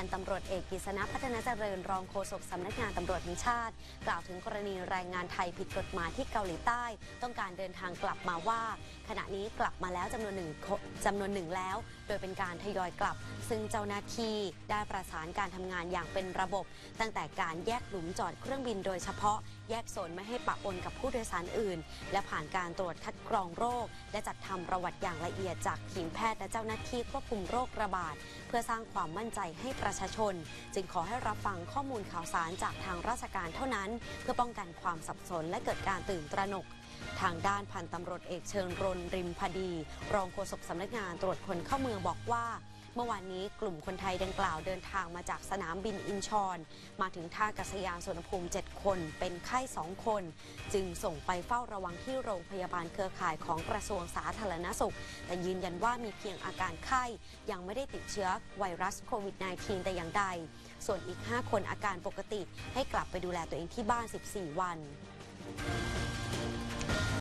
พันตำรวจเอกกฤษณะพัฒนาเจริญรองโฆษกสำนักงานตำรวจแห่งชาติ กล่าวถึงกรณีแรงงานไทยผิดกฎหมายที่เกาหลีใต้ ต้องการเดินทางกลับมาว่า ขณะนี้กลับมาแล้วจำนวนหนึ่งจำนวนหนึ่งแล้ว โดยเป็นการทยอยกลับ ซึ่งเจ้าหน้าที่ได้ประสานการทำงานอย่างเป็นระบบ ตั้งแต่การแยกหลุมจอดเครื่องบินโดยเฉพาะ แยกโซนไม่ให้ปะปนกับผู้โดยสารอื่น และผ่านการตรวจคัดกรองโรค และจัดทำประวัติอย่างละเอียดจากทีมแพทย์และเจ้าหน้าที่ควบคุมโรคระบาด เพื่อสร้างความมั่นใจให้ประชาชน จึงขอให้รับฟังข้อมูลข่าวสารจากทางราชการเท่านั้น เพื่อป้องกันความสับสนและเกิดการตื่นตระหนกทางด้านพันตำรวจเอกเชิญรนริมพดี รองโฆษกสำนักงานตรวจคนเข้าเมืองบอกว่า เมื่อวานนี้กลุ่มคนไทยดังกล่าวเดินทางมาจากสนามบินอินชอน มาถึงท่ากัศยานสุวรรณภูมิ 7 คน เป็นไข้2คน จึงส่งไปเฝ้าระวังที่โรงพยาบาลเครือข่ายของกระทรวงสาธารณสุข แต่ยืนยันว่ามีเพียงอาการไข้ยังไม่ได้ติดเชื้อไวรัสโควิด -19 แต่อย่างใด ส่วนอีก 5 คนอาการปกติให้กลับไปดูแลตัวเองที่บ้าน 14 วัน